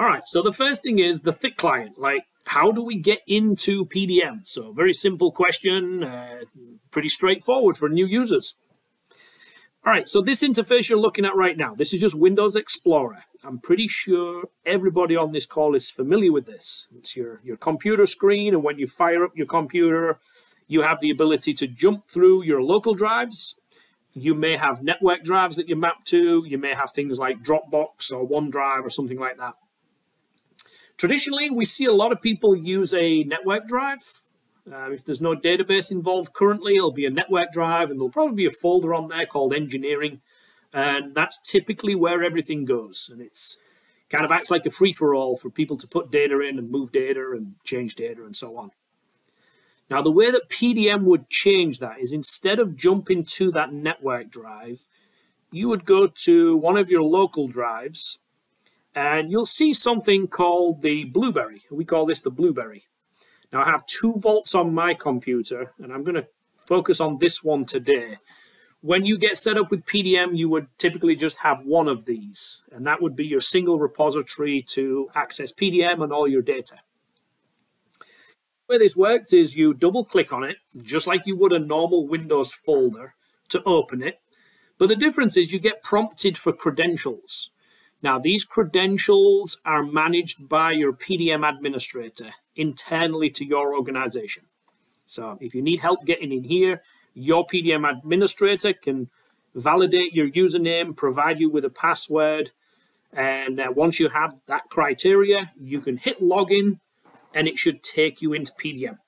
All right, so the first thing is the thick client. Like, how do we get into PDM? So, very simple question, uh, pretty straightforward for new users. All right, so this interface you're looking at right now, this is just Windows Explorer. I'm pretty sure everybody on this call is familiar with this. It's your, your computer screen, and when you fire up your computer, you have the ability to jump through your local drives. You may have network drives that you map to. You may have things like Dropbox or OneDrive or something like that. Traditionally, we see a lot of people use a network drive. Uh, if there's no database involved currently, it'll be a network drive, and there'll probably be a folder on there called engineering, and that's typically where everything goes. And it's kind of acts like a free-for-all for people to put data in and move data and change data and so on. Now, the way that PDM would change that is instead of jumping to that network drive, you would go to one of your local drives and you'll see something called the Blueberry. We call this the Blueberry. Now I have two vaults on my computer, and I'm going to focus on this one today. When you get set up with PDM, you would typically just have one of these, and that would be your single repository to access PDM and all your data. The way this works is you double click on it, just like you would a normal Windows folder, to open it. But the difference is you get prompted for credentials. Now, these credentials are managed by your PDM administrator internally to your organization. So if you need help getting in here, your PDM administrator can validate your username, provide you with a password, and uh, once you have that criteria, you can hit login and it should take you into PDM.